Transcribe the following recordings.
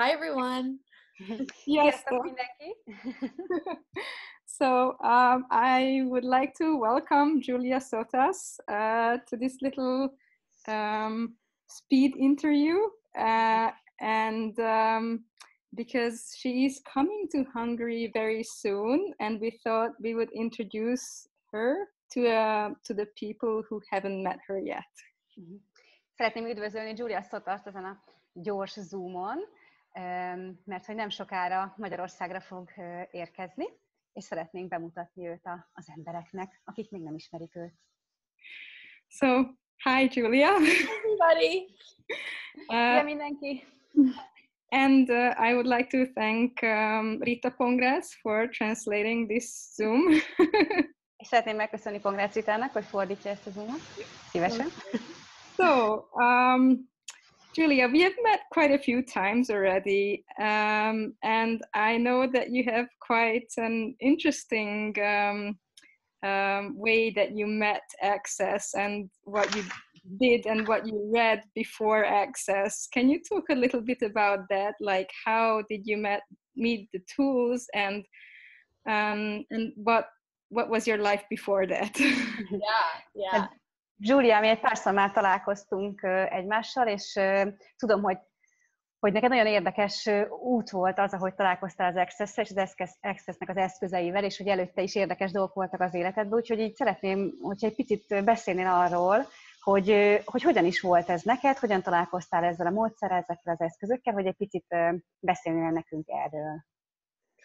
Hi everyone. Yes. so um, I would like to welcome Julia Sotas uh, to this little um, speed interview, uh, and um, because she is coming to Hungary very soon, and we thought we would introduce her to uh, to the people who haven't met her yet. Szeretném üdvözölni Julia Szotast ezen a gyors zoomon, mert hogy nem sokára Magyarországra fog érkezni, és szeretnénk bemutatni őt az embereknek, akik még nem ismerik őt. So, hi Julia! Everybody! Uh, mindenki! And uh, I would like to thank um, Rita Pongrácz for translating this Zoom. és szeretném megköszönni Pongrácz Ritának, hogy fordítja ezt a Zoomot. Szívesen. So, um, Julia, we have met quite a few times already, um, and I know that you have quite an interesting um, um, way that you met Access and what you did and what you read before Access. Can you talk a little bit about that? Like, how did you met, meet the tools, and um, and what what was your life before that? yeah, yeah. Julia, mi egy párszor már találkoztunk egymással, és tudom, hogy, hogy neked nagyon érdekes út volt az, ahogy találkoztál az access és az Access-nek az eszközeivel, és hogy előtte is érdekes dolgok voltak az életedben, úgyhogy így szeretném, hogyha egy picit beszélnél arról, hogy, hogy hogyan is volt ez neked, hogyan találkoztál ezzel a módszerrel, ezekkel az eszközökkel, hogy egy picit beszélnél nekünk erről.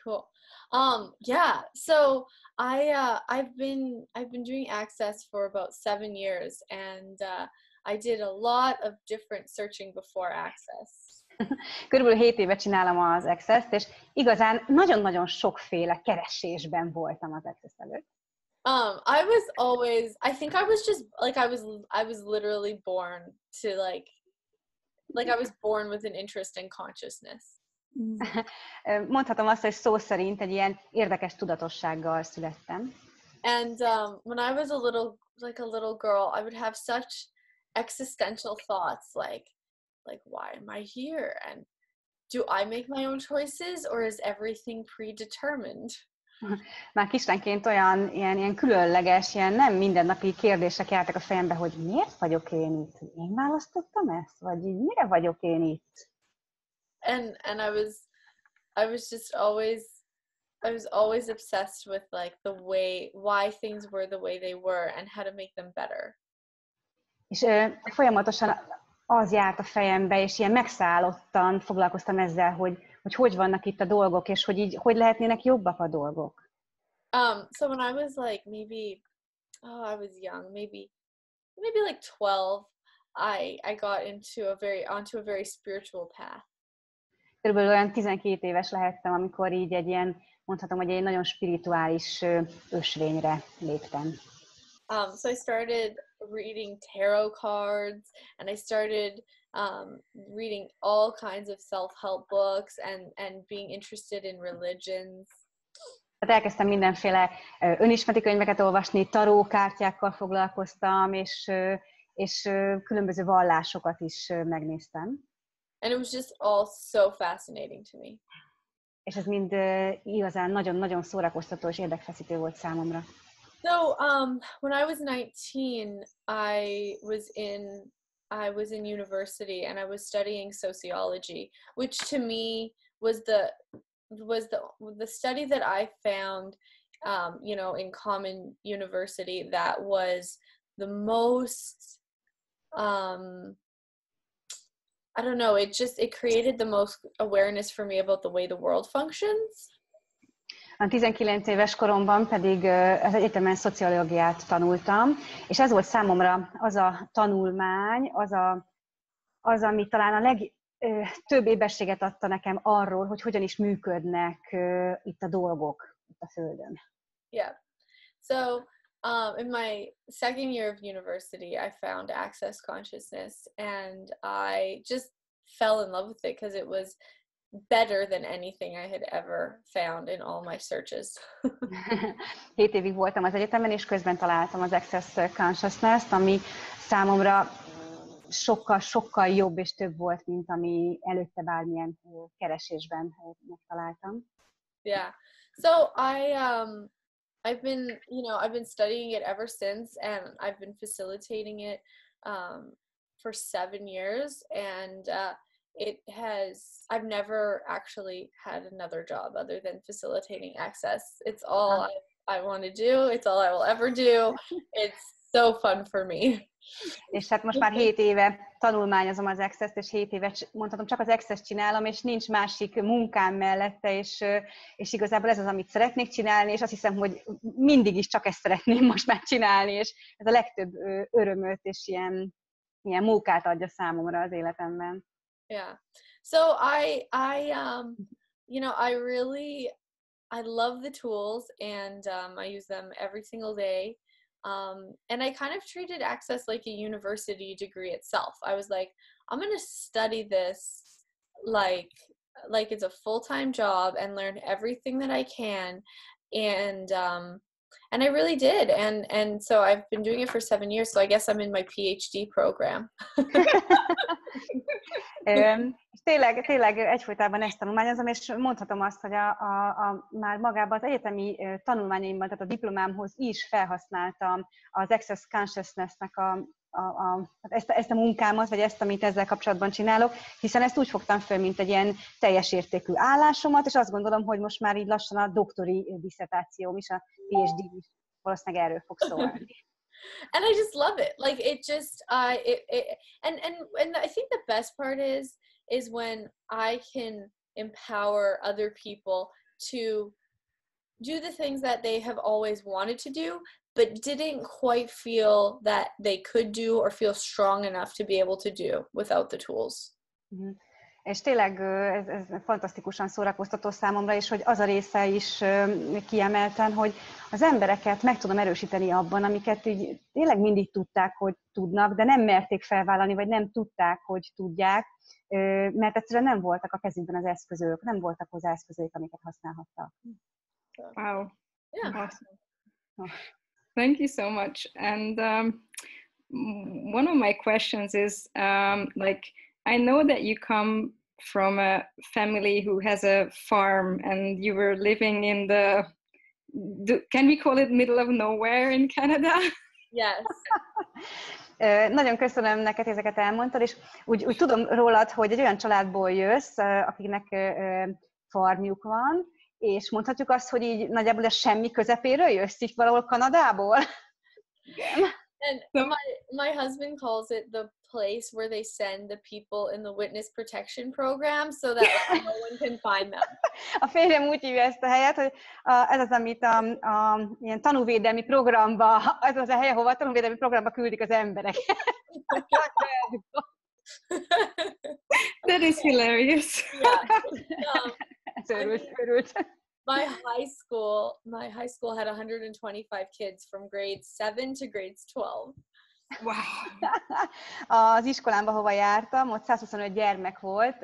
Cool. Um, yeah. So I uh, I've been I've been doing access for about seven years, and uh, I did a lot of different searching before access. Körülbelül 7 éve csinálom az Access-t, és igazán nagyon-nagyon sokféle keresésben voltam az Access előtt. Um, I was always I think I was just like I was I was literally born to like like I was born with an interest in consciousness. Mm. Mondhatom azt, hogy szó szerint egy ilyen érdekes tudatossággal születtem. And um, when I was a little, like a little girl, I would have such existential thoughts, like, like why am I here, and do I make my own choices, or is everything predetermined? Már kislányként olyan ilyen, ilyen különleges, ilyen nem mindennapi kérdések jártak a fejembe, hogy miért vagyok én itt? Én választottam ezt? Vagy így mire vagyok én itt? And and I was I was just always I was always obsessed with like the way why things were the way they were and how to make them better. És ö, folyamatosan az járt a fejembe, és ilyen megszállottan foglalkoztam ezzel, hogy, hogy hogy vannak itt a dolgok, és hogy így hogy lehetnének jobbak a dolgok. Um, so when I was like maybe, oh, I was young, maybe, maybe like twelve, I I got into a very onto a very spiritual path. Körülbelül olyan 12 éves lehettem, amikor így egy ilyen, mondhatom, hogy egy nagyon spirituális ösvényre léptem. Um, so I started reading tarot cards and I started um, reading all kinds of self-help books and, and being interested in religions. Tehát elkezdtem mindenféle önismereti könyveket olvasni, tarókártyákkal foglalkoztam, és, és különböző vallásokat is megnéztem. And it was just all so fascinating to me. És ez mind uh, igazán nagyon-nagyon szórakoztató és érdekfeszítő volt számomra. So, um, when I was 19, I was in I was in university and I was studying sociology, which to me was the was the the study that I found, um, you know, in common university that was the most um, I don't know, it just it created the most awareness for me about the way the world functions. A 19 éves koromban pedig az egyetemen szociológiát tanultam, és ez volt számomra az a tanulmány, az, a, az ami talán a legtöbb éberséget adta nekem arról, hogy hogyan is működnek itt a dolgok itt a Földön. Yeah. So Um, in my second year of university, I found Access Consciousness and I just fell in love with it because it was better than anything I had ever found in all my searches. Hét évig voltam az egyetemen, és közben találtam az Access Consciousness-t, ami számomra sokkal-sokkal jobb és több volt, mint ami előtte bármilyen keresésben megtaláltam. Yeah. So I um I've been, you know, I've been studying it ever since and I've been facilitating it um for 7 years and uh it has i've never actually had another job other than facilitating access. It's all I, I want to do. It's all i will ever do. It's so fun for me és hát most már 7 éve tanulmányozom az access és 7 éve mondhatom csak az access csinálom, és nincs másik munkám mellette, és, és igazából ez az, amit szeretnék csinálni, és azt hiszem, hogy mindig is csak ezt szeretném most már csinálni, és ez a legtöbb örömöt és ilyen, ilyen munkát adja számomra az életemben. yeah. So i i um you know i really i love the tools and um, i use them every single day um, and i kind of treated access like a university degree itself. I was like i'm going to study this like like it's a full-time job and learn everything that i can and um, and I really did. And and so I've been doing it for seven years. So I guess I'm in my PhD program. tényleg, tényleg egyfolytában ezt tanulmányozom, és mondhatom azt, hogy a, a, a, már magában az egyetemi tanulmányaimban, tehát a diplomámhoz is felhasználtam az Access Consciousness-nek a, a, a, ezt, ezt a munkámat, vagy ezt, amit ezzel kapcsolatban csinálok, hiszen ezt úgy fogtam föl, mint egy ilyen teljes értékű állásomat, és azt gondolom, hogy most már így lassan a doktori diszertációm is, a PhD is valószínűleg erről fog szólni. and I just love it. Like it just I it, it and and and I think the best part is is when I can empower other people to do the things that they have always wanted to do but didn't quite feel that they could do or feel strong enough to be able to do without the tools. Mm-hmm. És tényleg ez, ez fantasztikusan szórakoztató számomra, és hogy az a része is kiemelten, hogy az embereket meg tudom erősíteni abban, amiket így tényleg mindig tudták, hogy tudnak, de nem merték felvállalni, vagy nem tudták, hogy tudják, mert egyszerűen nem voltak a kezükben az eszközök, nem voltak hozzá eszközök, amiket használhattak. Wow. Yeah. Awesome. Thank you so much. And um, one of my questions is um, like, I know that you come from a family who has a farm and you were living in the, do, can we call it middle of nowhere in Canada? Yes. Nagyon köszönöm neked, ezeket elmondtad, és úgy, úgy tudom rólad, hogy egy olyan családból jössz, akiknek farmjuk van, és mondhatjuk azt, hogy így nagyjából a semmi közepéről jössz így valahol Kanadából? And my my husband calls it the place where they send the people in the witness protection program so that no one can find them. A férjem úgy hívja ezt a helyet, hogy ez az, amit a, a ilyen tanúvédelmi programba, ez az a hely, ahova a tanúvédelmi programba küldik az emberek. That is hilarious. Yeah. Um, örült, örült. my high school, my high school had 125 kids from grades 7 to grades 12. Wow. Az iskolámba, hova jártam, ott 125 gyermek volt,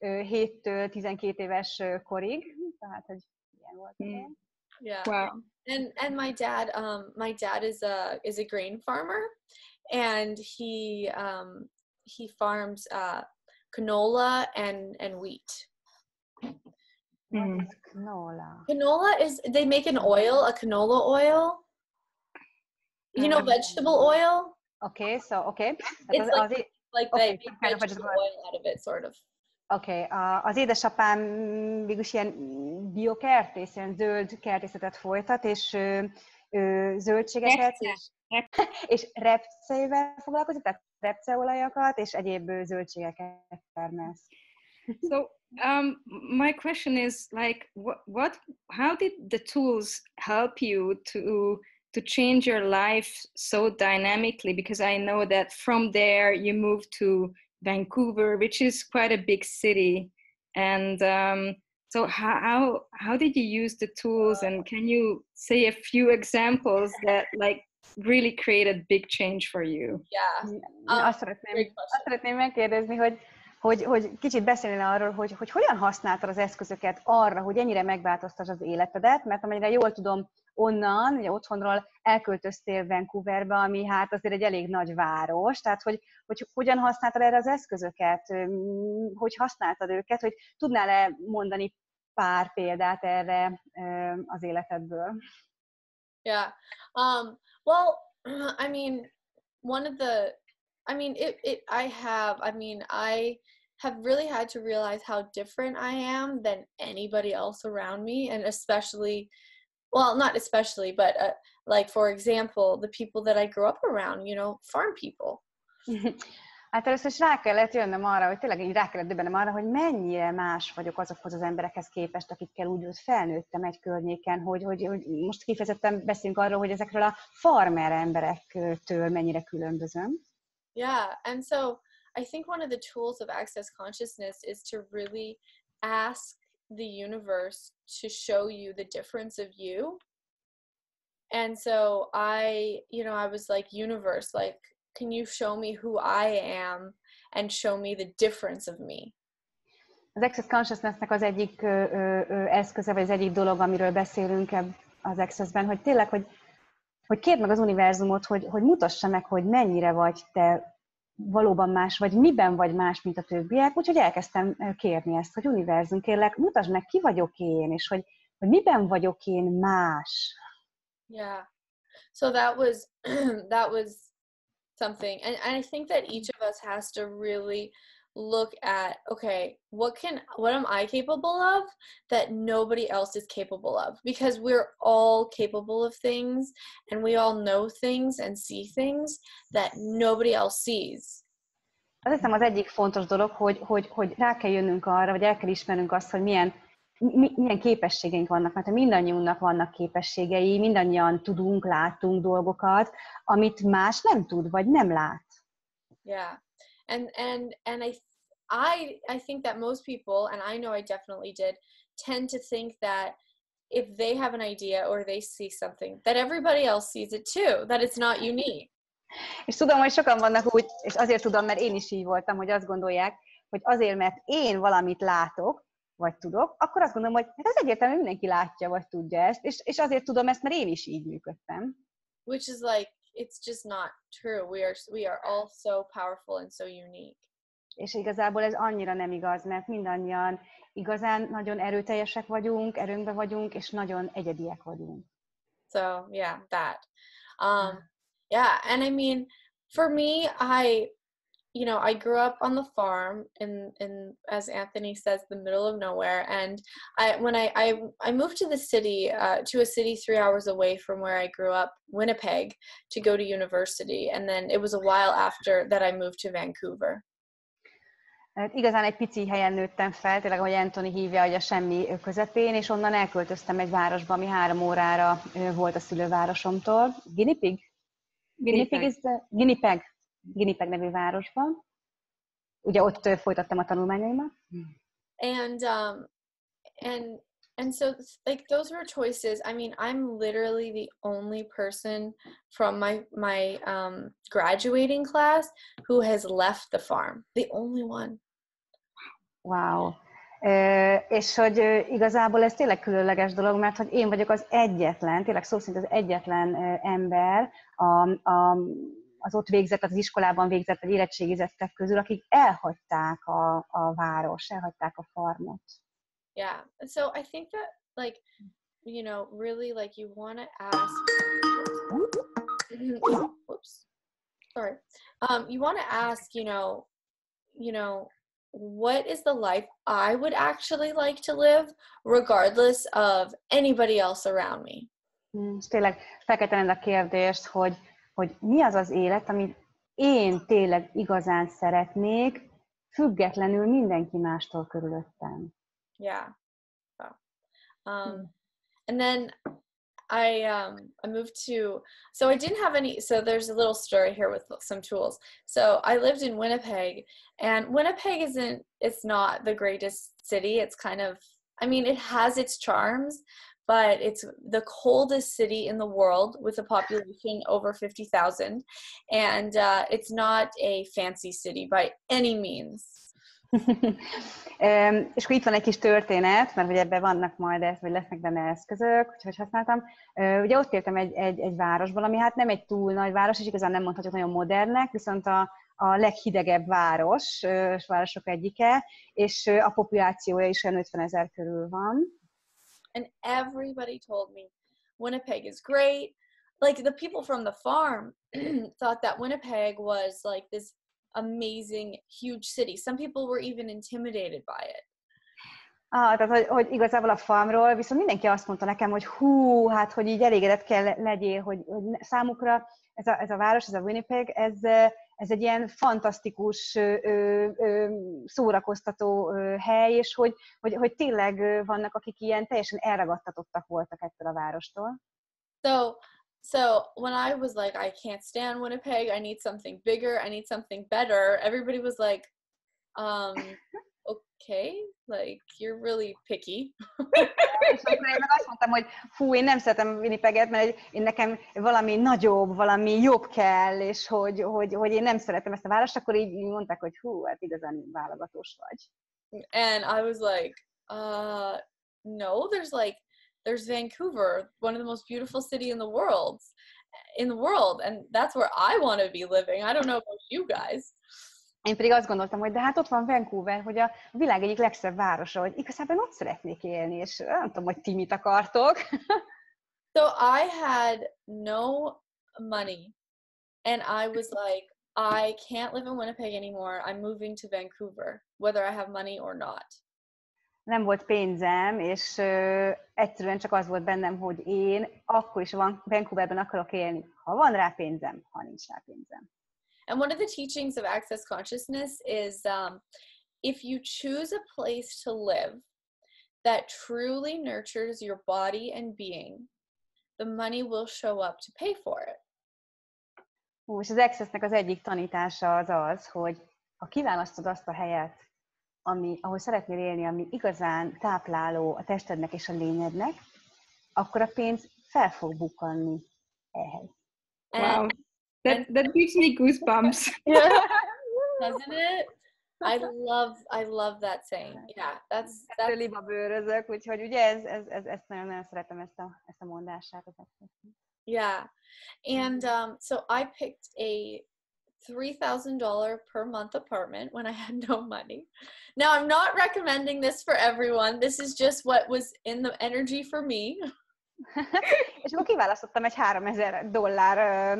7-től 12 éves korig, tehát hogy ilyen volt. Mm. Yeah. Wow. And and my dad, um, my dad is a is a grain farmer, and he um, he farms uh, canola and and wheat. Mm. Canola. Canola is they make an oil, a canola oil. You know, vegetable oil. Okay, so okay. It's like, it, like okay, they make kind vegetable of oil out of it, sort of. Oké, okay. az édesapám mégis ilyen biokertész, ilyen zöld kertészetet folytat, és ő, ő zöldségeket és, és repceivel foglalkozik, tehát repceolajakat és egyéb zöldségeket termesz. So um, my question is like, what, what, how did the tools help you to to change your life so dynamically? Because I know that from there you moved to Vancouver, which is quite a big city, and um, so how how did you use the tools? And can you say a few examples that like really created big change for you? Yeah. Um, azt, szeretném, azt szeretném megkérdezni, hogy hogy, hogy kicsit beszélnél arról, hogy, hogy hogyan használtad az eszközöket arra, hogy ennyire megváltoztasd az életedet, mert amennyire jól tudom, onnan, ugye otthonról elköltöztél Vancouverbe, ami hát azért egy elég nagy város, tehát hogy, hogy hogyan használtad erre az eszközöket, hogy használtad őket, hogy tudnál-e mondani pár példát erre az életedből? Yeah. Um, well, I mean, one of the, I mean, it, it, I have, I mean, I have really had to realize how different I am than anybody else around me, and especially, well, not especially, but uh, like, for example, the people that I grew up around, you know, farm people. Hát először is rá kellett jönnöm arra, hogy tényleg így rá kellett döbbenem arra, hogy mennyire más vagyok azokhoz az emberekhez képest, akikkel úgy hogy felnőttem egy környéken, hogy, hogy, hogy most kifejezetten beszélünk arról, hogy ezekről a farmer emberektől mennyire különbözöm. Yeah, and so I think one of the tools of access consciousness is to really ask the universe to show you the difference of you. And so I, you know, I was like, universe, like, can you show me who I am and show me the difference of me? Az Access Consciousnessnek az egyik ö, ö, eszköze, vagy az egyik dolog, amiről beszélünk az Accessben, hogy tényleg, hogy, hogy kérd meg az univerzumot, hogy, hogy mutassa meg, hogy mennyire vagy te valóban más, vagy miben vagy más, mint a többiek, úgyhogy elkezdtem kérni ezt, hogy univerzum, kérlek, mutasd meg, ki vagyok én, és hogy, hogy miben vagyok én más. Yeah. So that was that was something and, and i think that each of us has to really look at okay what can what am i capable of that nobody else is capable of because we're all capable of things and we all know things and see things that nobody else sees Azt hiszem az egyik fontos dolog, hogy, hogy, hogy rá kell jönnünk arra, vagy el kell ismernünk azt, hogy milyen mi, milyen képességeink vannak, mert mindannyiunknak vannak képességei, mindannyian tudunk, látunk dolgokat, amit más nem tud, vagy nem lát. Yeah. And and and I I I think that most people and I know I definitely did tend to think that if they have an idea or they see something that everybody else sees it too, that it's not unique. És tudom, hogy sokan vannak úgy, és azért tudom, mert én is így voltam, hogy azt gondolják, hogy azért, mert én valamit látok, vagy tudok, akkor azt gondolom, hogy hát ez egyértelmű, mindenki látja, vagy tudja ezt, és, és azért tudom ezt, mert én is így működtem. Which is like, it's just not true. We are, we are all so powerful and so unique. És igazából ez annyira nem igaz, mert mindannyian igazán nagyon erőteljesek vagyunk, erőnkbe vagyunk, és nagyon egyediek vagyunk. So, yeah, that. Um, yeah, and I mean, for me, I you know, I grew up on the farm in in as Anthony says, the middle of nowhere. And I when I I, I moved to the city, uh, to a city three hours away from where I grew up, Winnipeg, to go to university. And then it was a while after that I moved to Vancouver. Hát igazán egy pici helyen nőttem fel, tényleg, ahogy Anthony hívja, hogy a semmi közepén, és onnan elköltöztem egy városba, ami három órára volt a szülővárosomtól. Winnipeg? Winnipeg, Winnipeg, Winnipeg Winnipeg nevű városban. Ugye ott folytattam a tanulmányaimat. And um, and and so like those were choices i mean i'm literally the only person from my my um, graduating class who has left the farm the only one wow Uh, és hogy uh, igazából ez tényleg különleges dolog, mert hogy én vagyok az egyetlen, tényleg szó szerint az egyetlen uh, ember a, a az ott végzett, az iskolában végzett, vagy érettségizettek közül, akik elhagyták a, a város, elhagyták a farmot. Yeah, so I think that like, you know, really like you want to ask, whoops, sorry, um, you want to ask, you know, you know, what is the life I would actually like to live, regardless of anybody else around me. Mm, tényleg fel kell a kérdést, hogy hogy mi az az élet, amit én tényleg igazán szeretnék, függetlenül mindenki mástól körülöttem. Yeah. So, um, hmm. and then I um I moved to so I didn't have any so there's a little story here with some tools. So I lived in Winnipeg and Winnipeg isn't it's not the greatest city. It's kind of I mean it has its charms, but it's the coldest city in the world with a population over 50,000. And uh, it's not a fancy city by any means. és akkor itt van egy kis történet, mert hogy ebben vannak majd ez, vagy lesznek benne eszközök, hogy használtam. Ugye ott éltem egy, egy, egy városban, ami hát nem egy túl nagy város, és igazán nem mondhatjuk nagyon modernnek, viszont a, a leghidegebb város, városok egyike, és a populációja is olyan 50 ezer körül van. And everybody told me Winnipeg is great. Like the people from the farm thought that Winnipeg was like this amazing, huge city. Some people were even intimidated by it. Ah, tehát, hogy, hogy igazából a farmról viszont mindenki azt mondta nekem, hogy hú, hát, hogy így elégedett kell legyél, hogy, hogy számukra ez a, ez a város, ez a Winnipeg, ez, ez egy ilyen fantasztikus, szórakoztató hely, és hogy, hogy, hogy tényleg vannak, akik ilyen teljesen elragadtatottak voltak ettől a várostól. So, So when I was like, I can't stand Winnipeg, I need something bigger, I need something better, everybody was like, um, okay, like you're really picky. és akkor én meg azt mondtam, hogy fú, én nem szeretem Winnipeget, mert én nekem valami nagyobb, valami jobb kell, és hogy, hogy, hogy én nem szeretem ezt a várost, akkor így, így mondták, hogy hú, hát igazán válogatós vagy. And I was like, uh, no, there's like there's Vancouver, one of the most beautiful city in the world, in the world, and that's where I want to be living. I don't know about you guys. Én pedig azt gondoltam, hogy de hát ott van Vancouver, hogy a világ egyik legszebb városa, hogy igazából ott szeretnék élni, és nem tudom, hogy ti mit akartok. so I had no money, and I was like, I can't live in Winnipeg anymore. I'm moving to Vancouver, whether I have money or not. nem volt pénzem, és ö, egyszerűen csak az volt bennem, hogy én akkor is van Vancouverben akarok élni, ha van rá pénzem, ha nincs rá pénzem. And one of the teachings of Access Consciousness is um, if you choose a place to live that truly nurtures your body and being, the money will show up to pay for it. Ó, és az Accessnek az egyik tanítása az az, hogy ha kiválasztod azt a helyet, ami, ahol szeretnél élni, ami igazán tápláló a testednek és a lényednek, akkor a pénz fel fog bukkanni ehhez. Wow. That, that gives me goosebumps. Doesn't it? I love, I love that saying. Yeah, that's... that's... Liba bőrözök, úgyhogy ugye ez, ez, ez, ezt nagyon-nagyon szeretem ezt a, ezt a mondását. Yeah, and um, so I picked a $3,000 per month apartment when I had no money. Now, I'm not recommending this for everyone. This is just what was in the energy for me. és akkor kiválasztottam egy 3000 dollár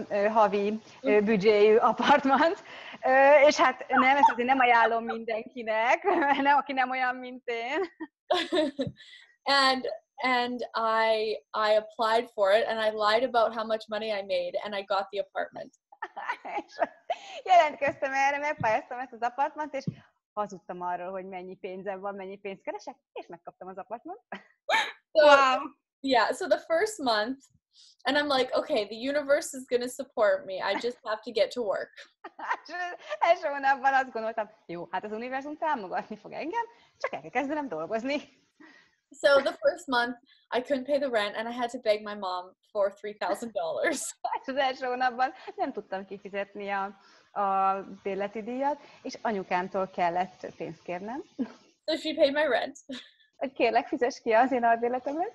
ö, ö, havi ö, büdzséjű apartmant, ö, és hát nem, ezt azért nem ajánlom mindenkinek, nem, aki nem olyan, mint én. and and I I applied for it and I lied about how much money I made and I got the apartment. és jelentkeztem erre, megpályáztam ezt az apartmant, és hazudtam arról, hogy mennyi pénzem van, mennyi pénzt keresek, és megkaptam az apartmant. So, wow. Yeah, so the first month, and I'm like, okay, the universe is going to support me. I just have to get to work. első hónapban azt gondoltam, jó, hát az univerzum támogatni fog engem, csak el kell kezdenem dolgozni. So the first month, I couldn't pay the rent, and I had to beg my mom for three thousand dollars. az első hónapban nem tudtam kifizetni a, a bérleti díjat, és anyukámtól kellett pénzt kérnem. So she paid my rent. Hogy kérlek, fizes ki az én albérletemet.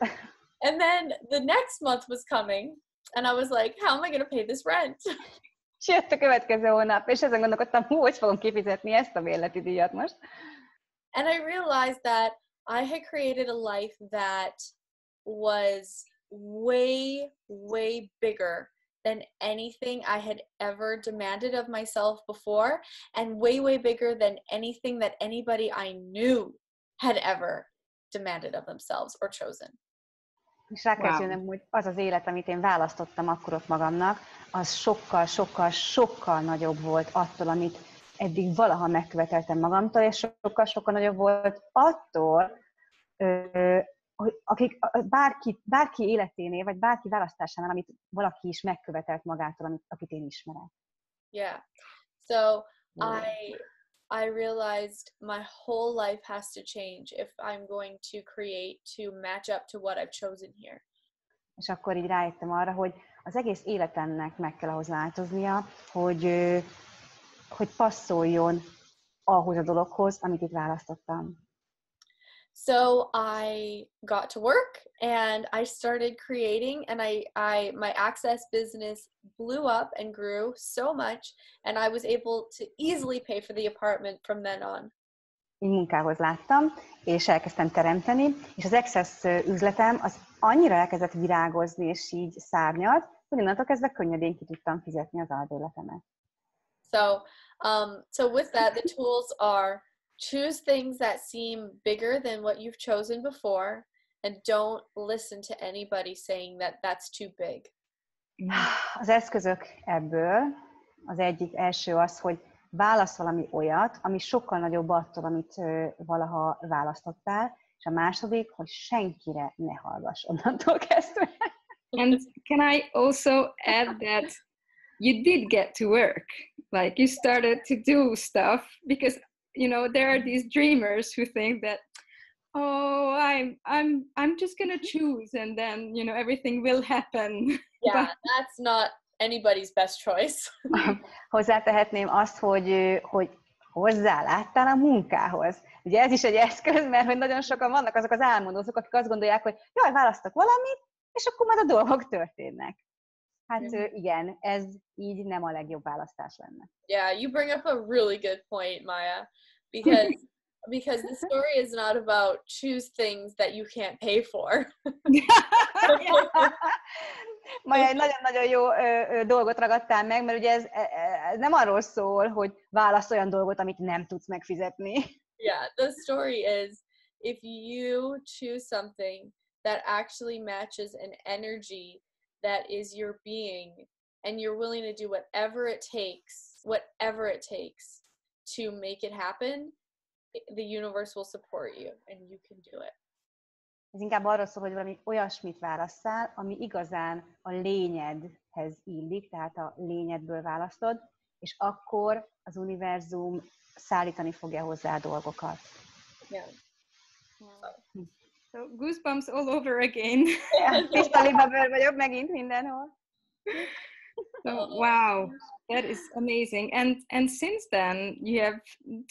And then the next month was coming, and I was like, how am I going to pay this rent? És jött a következő hónap, és ezen gondolkodtam, hogy fogom kifizetni ezt a bérleti díjat most. And I realized that I had created a life that was way, way bigger than anything I had ever demanded of myself before, and way, way bigger than anything that anybody I knew had ever demanded of themselves or chosen. És rá kell wow. hogy az az élet, amit én választottam akkor ott magamnak, az sokkal, sokkal, sokkal nagyobb volt attól, amit eddig valaha megköveteltem magamtól, és sokkal, sokkal nagyobb volt attól, hogy akik, bárki, bárki életénél, vagy bárki választásánál, amit valaki is megkövetelt magától, amit, akit én ismerek. Yeah. So I I realized my whole life has to change if I'm going to create to match up to what I've chosen here. És akkor így rájöttem arra, hogy az egész életemnek meg kell ahhoz változnia, hogy, hogy passzoljon ahhoz a dologhoz, amit itt választottam. So I got to work and I started creating and I, I my access business blew up and grew so much and I was able to easily pay for the apartment from then on. Munkához láttam, és elkezdtem teremteni, és az Access üzletem az annyira elkezdett virágozni, és így szárnyalt, hogy onnantól kezdve könnyedén ki tudtam fizetni az albérletemet. So, um, so with that, the tools are choose things that seem bigger than what you've chosen before, and don't listen to anybody saying that that's too big. Az eszközök ebből, az egyik első az, hogy válasz valami olyat, ami sokkal nagyobb attól, amit valaha választottál, és a második, hogy senkire ne hallgass onnantól kezdve. And can I also add that you did get to work? Like you started to do stuff because you know there are these dreamers who think that oh i'm i'm i'm just gonna choose and then you know everything will happen yeah but, that's not anybody's best choice hozzátehetném azt hogy hogy hozzáláttál a munkához. Ugye ez is egy eszköz, mert hogy nagyon sokan vannak azok az álmodozók, akik azt gondolják, hogy jaj, választok valamit, és akkor majd a dolgok történnek. Hát mm-hmm. igen, ez így nem a legjobb választás lenne. Yeah, you bring up a really good point, Maya, because because the story is not about choose things that you can't pay for. Maja, egy nagyon-nagyon jó ö, ö, dolgot ragadtál meg, mert ugye ez, ez e, nem arról szól, hogy válasz olyan dolgot, amit nem tudsz megfizetni. Yeah, the story is if you choose something that actually matches an energy that is your being and you're willing to do whatever it takes, whatever it takes to make it happen, the universe will support you and you can do it. Ez inkább arról szól, hogy valami olyasmit válasszál, ami igazán a lényedhez illik, tehát a lényedből választod, és akkor az univerzum szállítani fogja hozzá a dolgokat. Yeah. So goosebumps all over again. Yeah, vagyok megint mindenhol. So, wow, that is amazing. And and since then, you have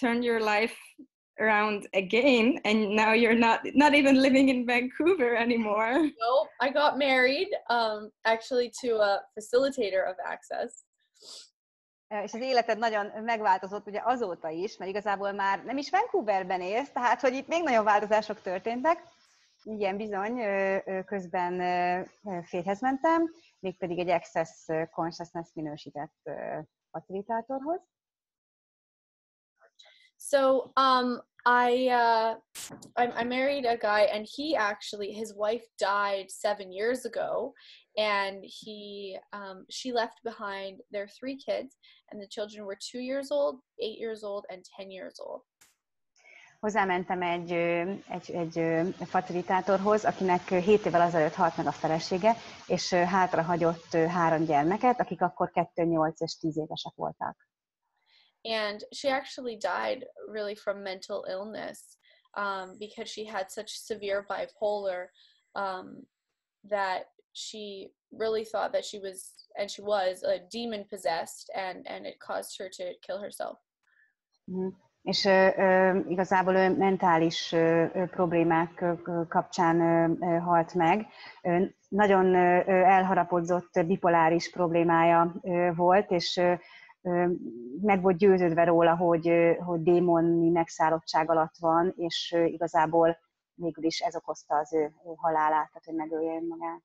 turned your life around again and now you're not not even living in Vancouver anymore. No, I got married um actually to a facilitator of access. És az életed nagyon megváltozott ugye azóta is, mert igazából már nem is Vancouverben élsz, tehát hogy itt még nagyon változások történtek. Igen, bizony, közben mentem, mégpedig egy Access Consciousness minősített facilitátorhoz. So um, I, uh, I I married a guy, and he actually his wife died seven years ago, and he um, she left behind their three kids, and the children were two years old, eight years old, and ten years old. Hozzámentem egy, egy, egy facilitátorhoz, akinek 7 évvel azelőtt halt meg a felesége, és hátra hagyott három gyermeket, akik akkor 2, 8 és 10 évesek voltak. and she actually died really from mental illness um, because she had such severe bipolar um, that she really thought that she was and she was a demon possessed and and it caused her to kill herself mm-hmm. És igazából ő mentális problémák kapcsán halt meg. Nagyon elharapodzott bipoláris problémája volt, és meg volt győződve róla, hogy, hogy démoni megszállottság alatt van, és igazából végül is ez okozta az ő halálát, tehát hogy megölje magát.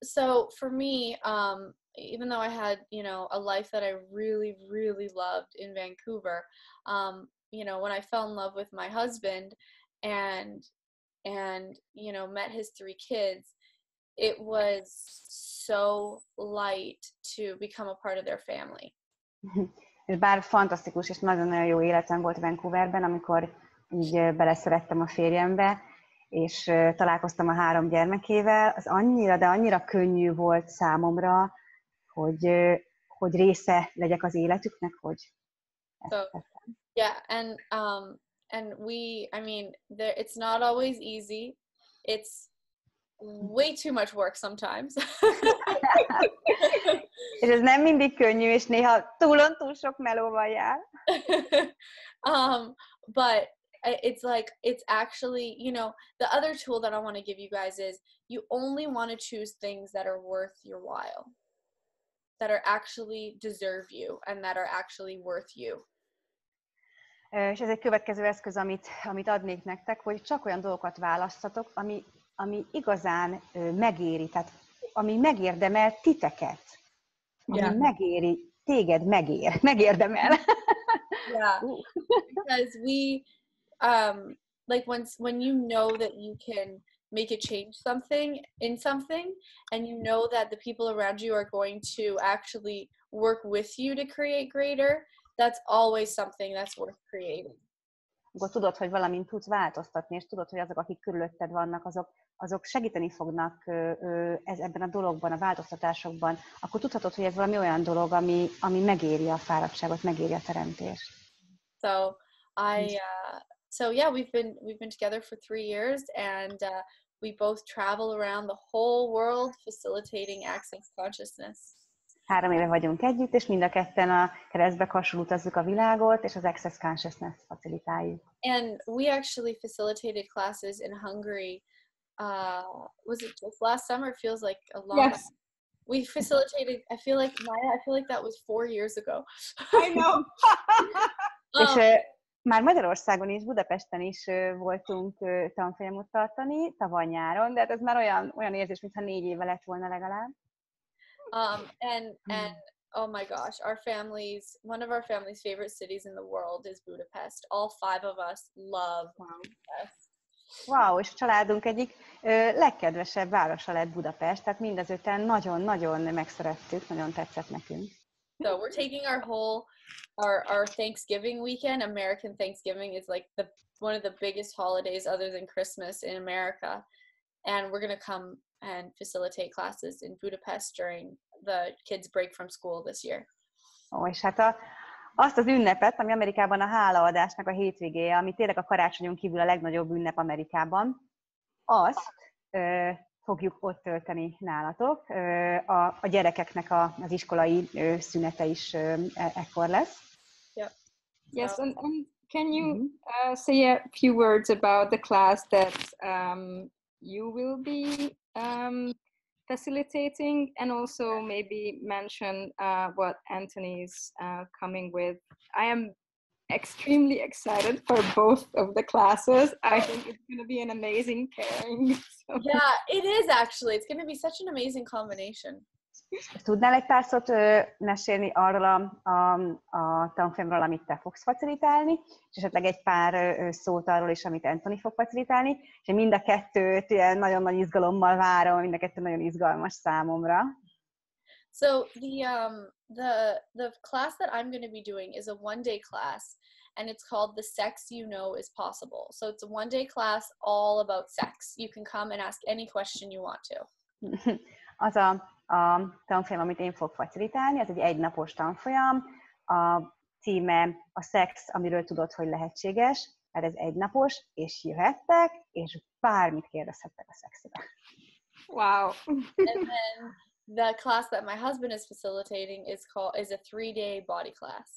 So for me, um, even though I had, you know, a life that I really, really loved in Vancouver, um, you know, when I fell in love with my husband and and you know met his three kids, it was so light to become a part of their family. És bár fantasztikus és nagyon-nagyon jó életem volt Vancouverben, amikor így beleszerettem a férjembe, és találkoztam a három gyermekével, az annyira, de annyira könnyű volt számomra, hogy, hogy része legyek az életüknek, hogy so, Yeah, and um, and we, I mean, there, it's not always easy. It's way too much work sometimes. és ez nem mindig könnyű, és néha túlon túl sok melóval jár. um, but it's like it's actually you know the other tool that i want to give you guys is you only want to choose things that are worth your while that are actually deserve you and that are actually worth you és ez egy következő eszköz, amit, amit adnék nektek, hogy csak olyan dolgokat választatok, ami, ami igazán megéri, tehát ami megérdemel titeket, ami yeah. megéri, téged megér, megérdemel. yeah, because we, um, like once when you know that you can make a change something in something and you know that the people around you are going to actually work with you to create greater that's always something that's worth creating akkor tudod, hogy valamint tudsz változtatni, és tudod, hogy azok, akik körülötted vannak, azok, azok segíteni fognak ez, ebben a dologban, a változtatásokban, akkor tudhatod, hogy ez valami olyan dolog, ami, ami megéri a fáradtságot, megéri a teremtést. So, I, uh, so yeah, we've been we've been together for three years, and uh, we both travel around the whole world facilitating access consciousness. Három éve vagyunk együtt, és mind a ketten a keresztbe kasul utazzuk a világot, és az Access Consciousness facilitáljuk. And we actually facilitated classes in Hungary. Uh, was it just last summer? It feels like a long yes. We facilitated, I feel like, Maya, I feel like that was four years ago. I know. és már Magyarországon is, Budapesten is voltunk tanfolyamot tartani, tavaly nyáron, de hát ez már olyan, olyan érzés, mintha négy éve lett volna legalább. Um, and and oh my gosh, our families, one of our family's favorite cities in the world is Budapest. All five of us love Budapest. Wow, és családunk egyik ö, legkedvesebb városa lett Budapest, tehát mind az öten nagyon-nagyon megszerettük, nagyon tetszett nekünk. So we're taking our whole our our Thanksgiving weekend. American Thanksgiving is like the one of the biggest holidays other than Christmas in America. And we're gonna come and facilitate classes in Budapest during the kids' break from school this year. Ó, és hát a, azt az ünnepet, ami Amerikában a hálaadásnak a hétvégéje, ami tényleg a karácsonyon kívül a legnagyobb ünnep Amerikában, azt ö, fogjuk ott tölteni nálatok. Ö, a, a gyerekeknek a, az iskolai ö, szünete is ö, e, ekkor lesz. Yep. Yes, and, and can you mm-hmm. uh, say a few words about the class that um, you will be um, facilitating and also maybe mention uh, what Anthony's uh, coming with. I am extremely excited for both of the classes. I think it's going to be an amazing pairing. So. Yeah, it is actually. It's going to be such an amazing combination. Tudnál egy pár szót mesélni arról a, a, a tanfolyamról, amit te fogsz facilitálni, és esetleg egy pár szót arról is, amit Anthony fog facilitálni, és mind a kettőt ilyen nagyon nagy izgalommal várom, mind a kettő nagyon izgalmas számomra. So the um the the class that I'm going to be doing is a one day class and it's called the sex you know is possible. So it's a one day class all about sex. You can come and ask any question you want to. az a, a tanfolyam, amit én fogok facilitálni, az egy egynapos tanfolyam. A címe a szex, amiről tudod, hogy lehetséges, mert ez egynapos, és jöhettek, és bármit kérdezhettek a szexire. Wow. and then the class that my husband is facilitating is called is a three-day body class.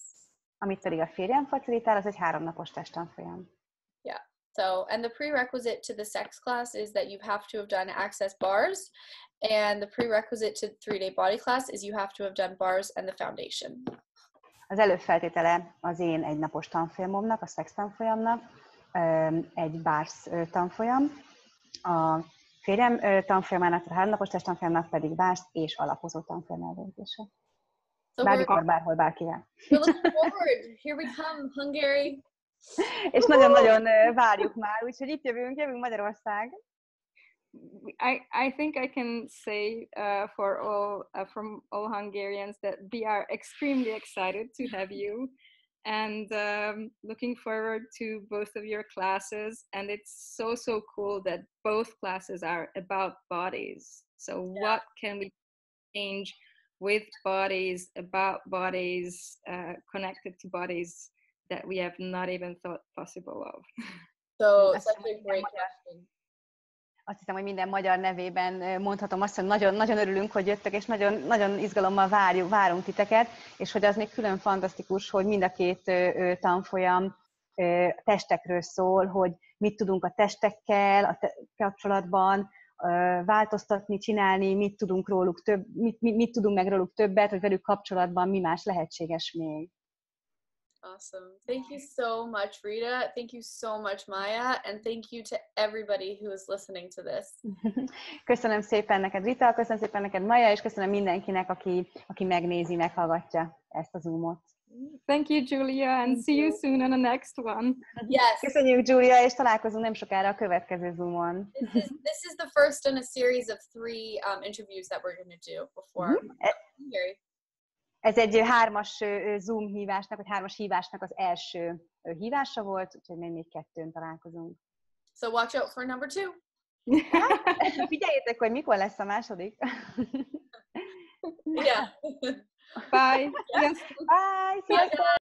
Amit pedig a férjem facilitál, az egy háromnapos testtanfolyam. So, and the prerequisite to the sex class is that you have to have done access bars And the prerequisite to three-day body class is you have to have done bars and the foundation. Az előfeltétele az én egy napos tanfolyamomnak, a szex tanfolyamnak, egy bárs tanfolyam, a férjem tanfolyamának, a háromnapos tanfolyamnak pedig bárs és alapozó tanfolyam elvégzése. So Bármikor, bárhol, bárkivel. We're looking forward. Here we come, Hungary. és nagyon-nagyon várjuk már, úgyhogy itt jövünk, jövünk Magyarország. I, I think I can say uh, for all uh, from all Hungarians that we are extremely excited to have you. And um, looking forward to both of your classes. And it's so so cool that both classes are about bodies. So yeah. what can we change with bodies about bodies uh, connected to bodies that we have not even thought possible of so such a great question azt hiszem, hogy minden magyar nevében mondhatom azt, hogy nagyon, nagyon örülünk, hogy jöttek, és nagyon, nagyon izgalommal várjuk, várunk titeket, és hogy az még külön fantasztikus, hogy mind a két tanfolyam testekről szól, hogy mit tudunk a testekkel a te- kapcsolatban változtatni, csinálni, mit tudunk róluk több, mit, mit, mit tudunk meg róluk többet, hogy velük kapcsolatban mi más lehetséges még. Awesome. Thank you so much, Rita. Thank you so much, Maya. And thank you to everybody who is listening to this. köszönöm szépen neked, Rita, köszönöm szépen neked, Maya, és köszönöm mindenkinek, aki, aki megnézi, meghallgatja ezt a Zoomot. Thank you, Julia, and Thank see you. you soon on the next one. Yes. Köszönjük, Julia, és találkozunk nem sokára a következő Zoomon. This is, this is the first in a series of three um, interviews that we're going to do before. Mm-hmm. Ez egy hármas Zoom hívásnak, vagy hármas hívásnak az első hívása volt, úgyhogy még, még kettőn találkozunk. So watch out for number two. Figyeljétek, hogy mikor lesz a második. yeah. Bye. Yes. Bye. Bye